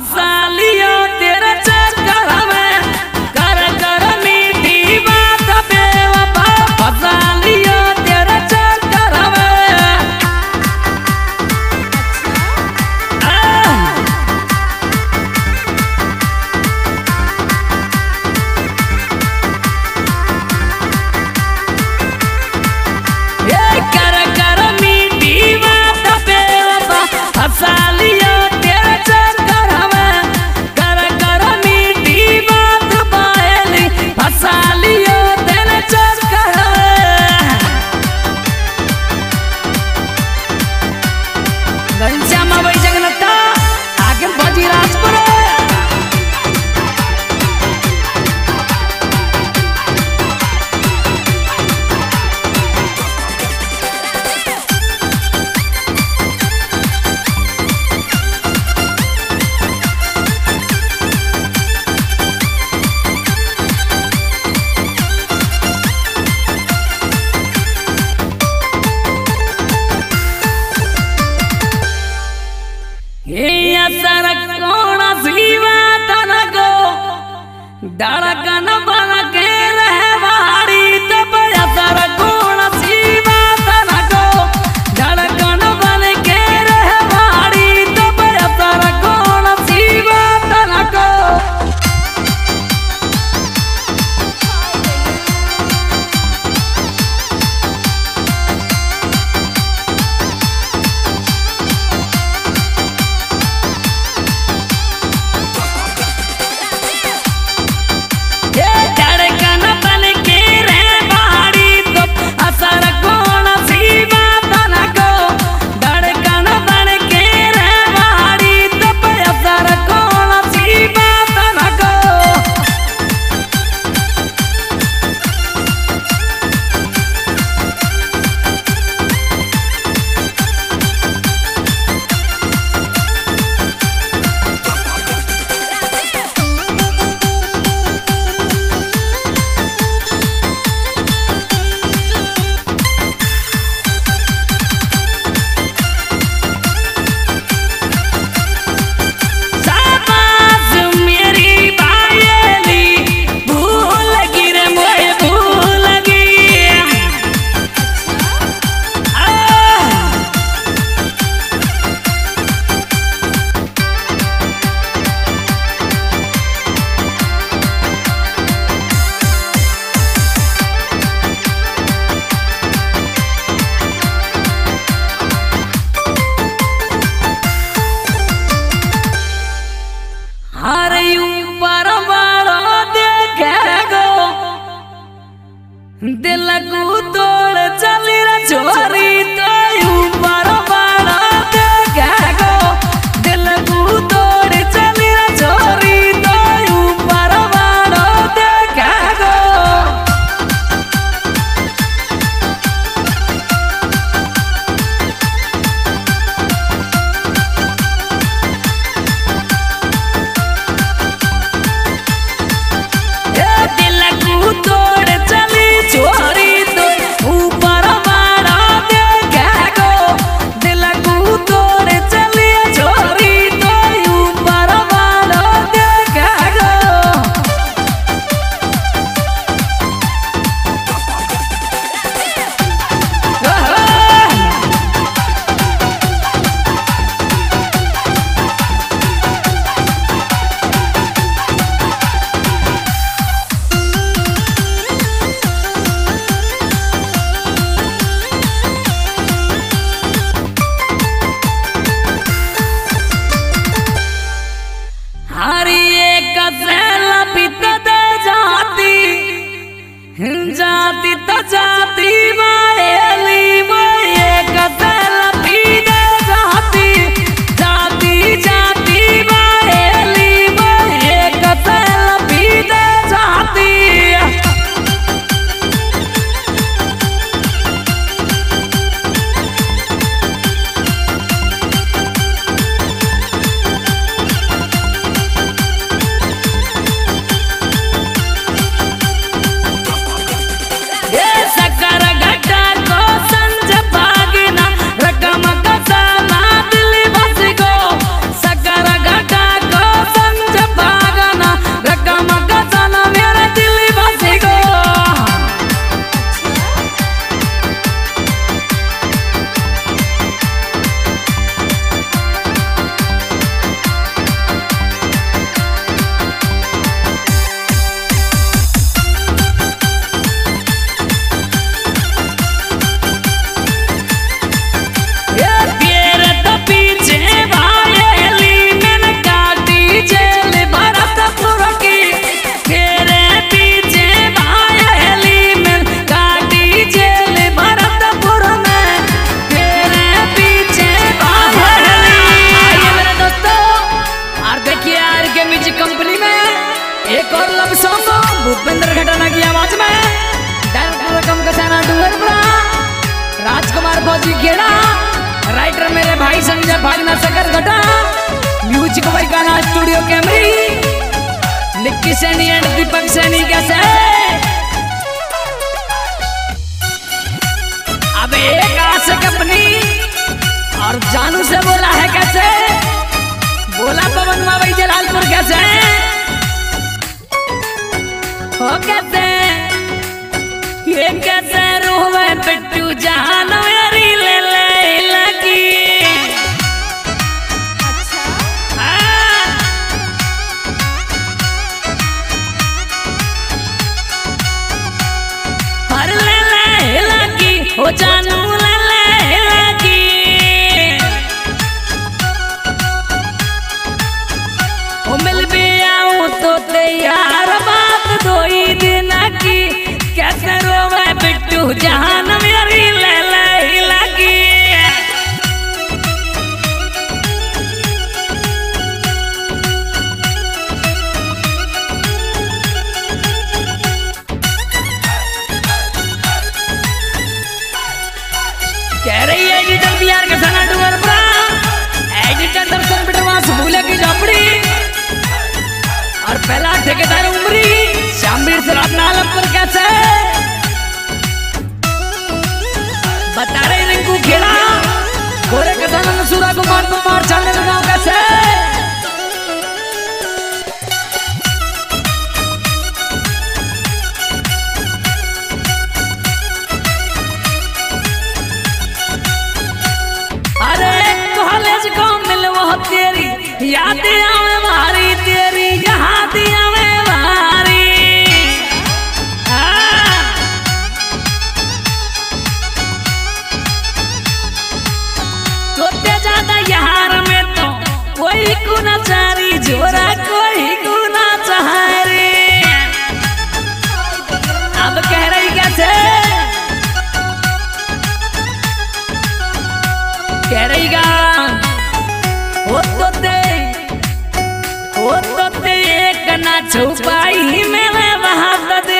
Azalia कैसे? ये कैसे रोवे पिट्टू जहान मेरी ले ले लगी? अच्छा। हाँ। हर ले ले लगी, हो जान जहाँ पर पर चंद्रमा छोरा कोई गुना चाहे अब कह रही कह रही गा तो ते तो ते एक ना छुपाई में वहाँ दे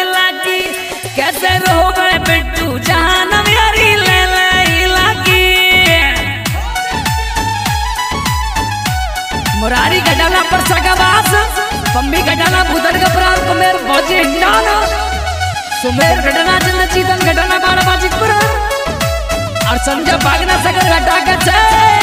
पास। घटना का प्राण कुमेर हिंडाना सुमेर घटना चंद चीतन घटना बाड़ा और संजय भागना सकर घटा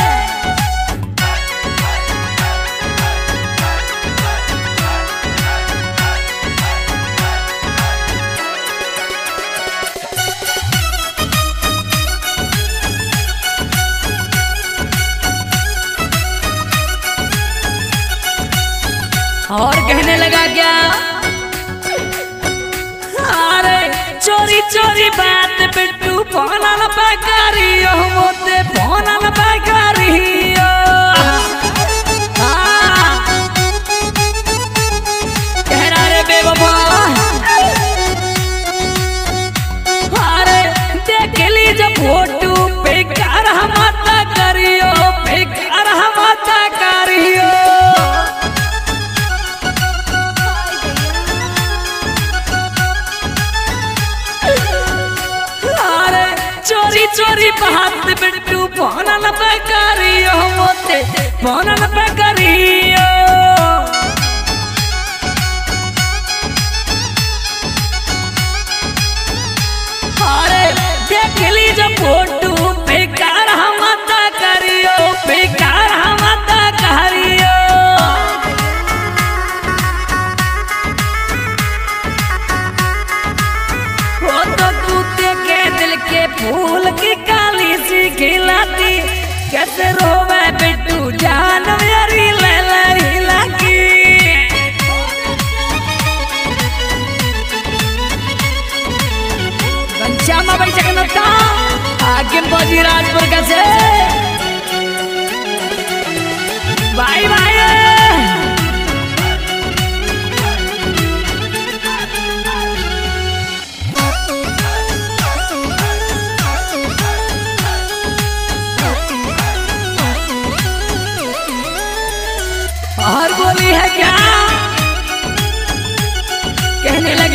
कहने लगा क्या? अरे चोरी चोरी बात बिट्टू फ़ोन आना पैकारी मोते फ़ोन ಹತ್ತು ಬಿಟ್ಟು ಫೋನನ್ನ ಬೇಕರಿಯೋ ಮತ್ತೆ ಫೋನನ್ನ ಬೇಕರಿಯೋ कैसे रोवे बिट्टू जान मेरी भाई आगे बजी राजपुर का से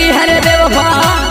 की हर देवफा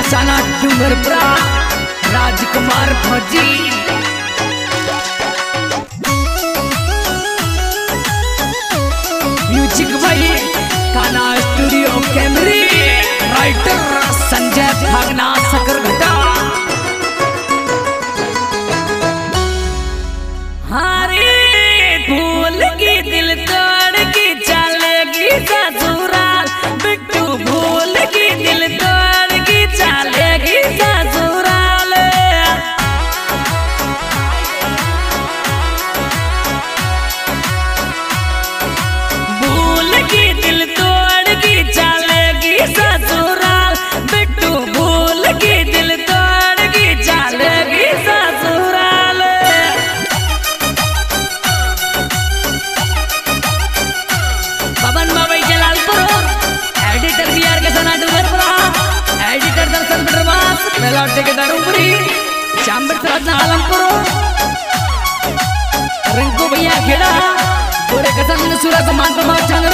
कसाना डूंगरपुरा राजकुमार फौजी। म्यूज़िक भाई काना स्टूडियो कैमरे राइटर संजय भागना चूड़ा समान पर तो मार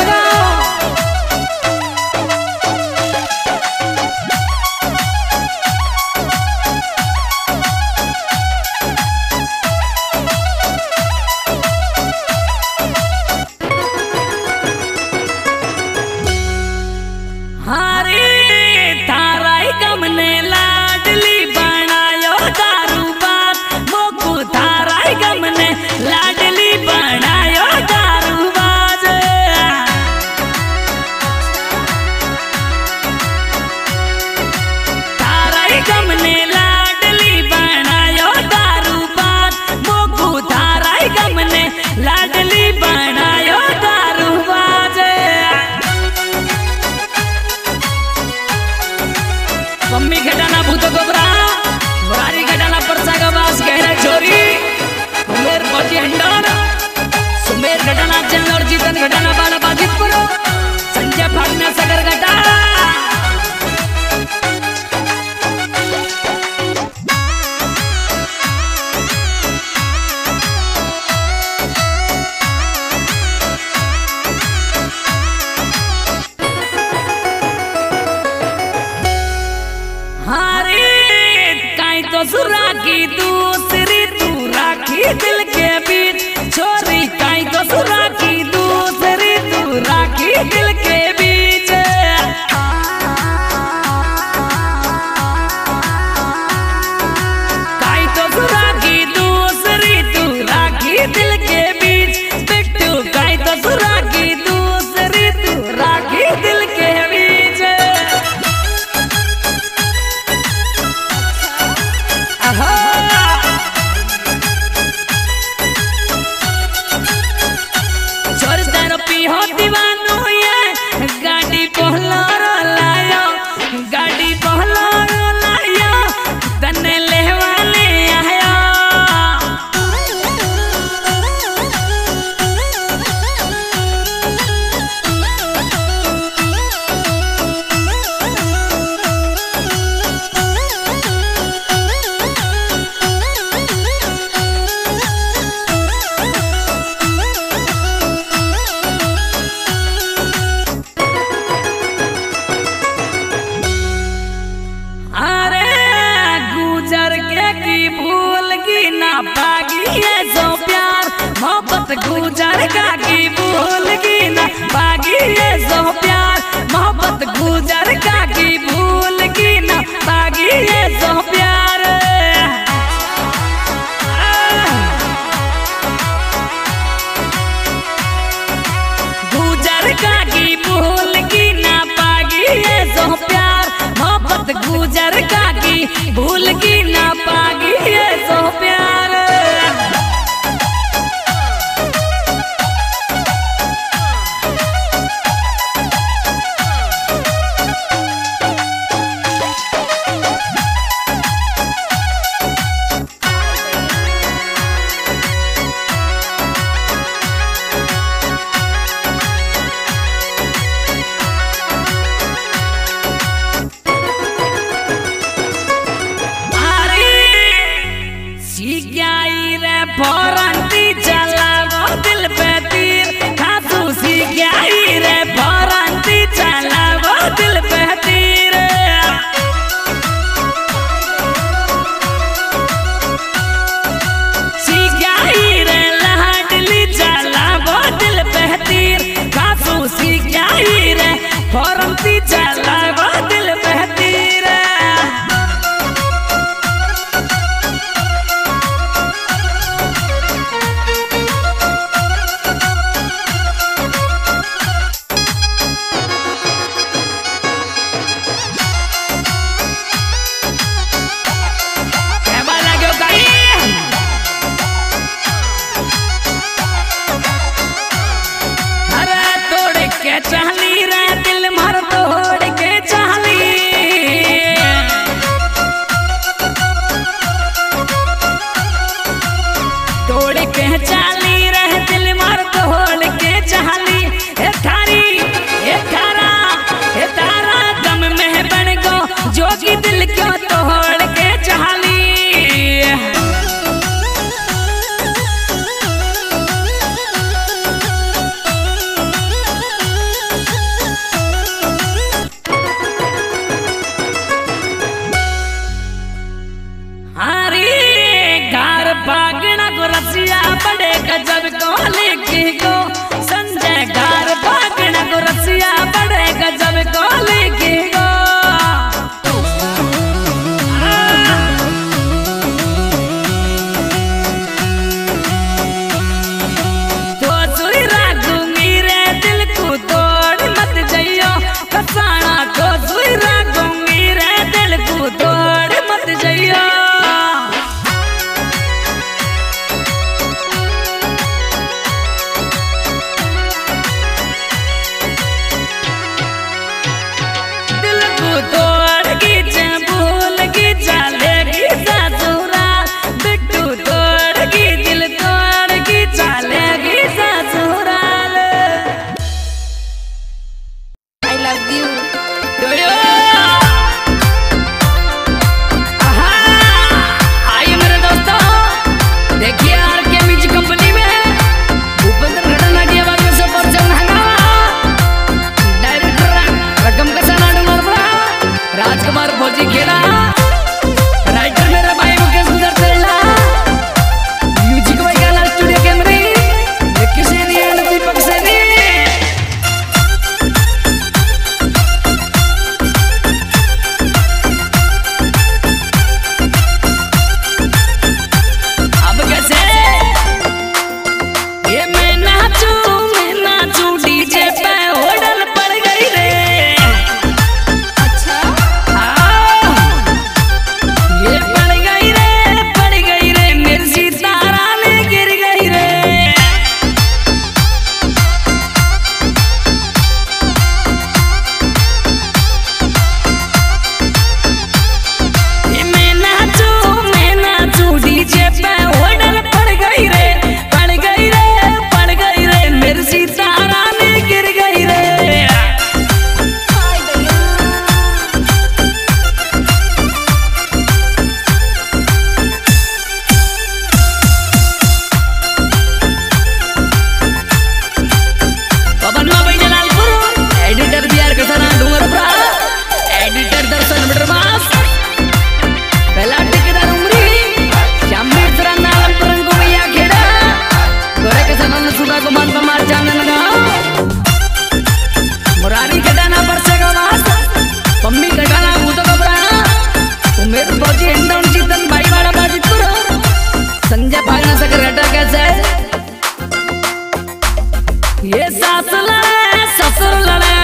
ये सास लड़े ससुर लड़े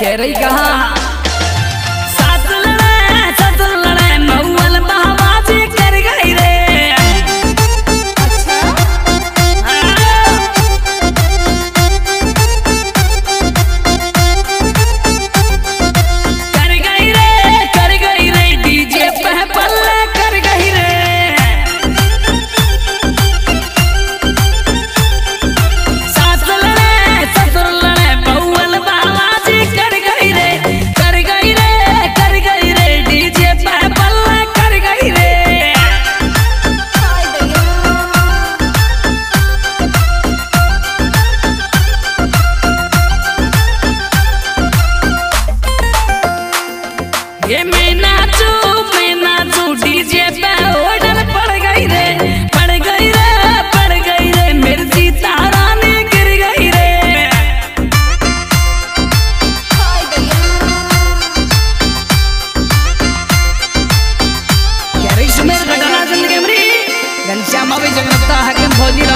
कह रही कहा?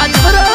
始まる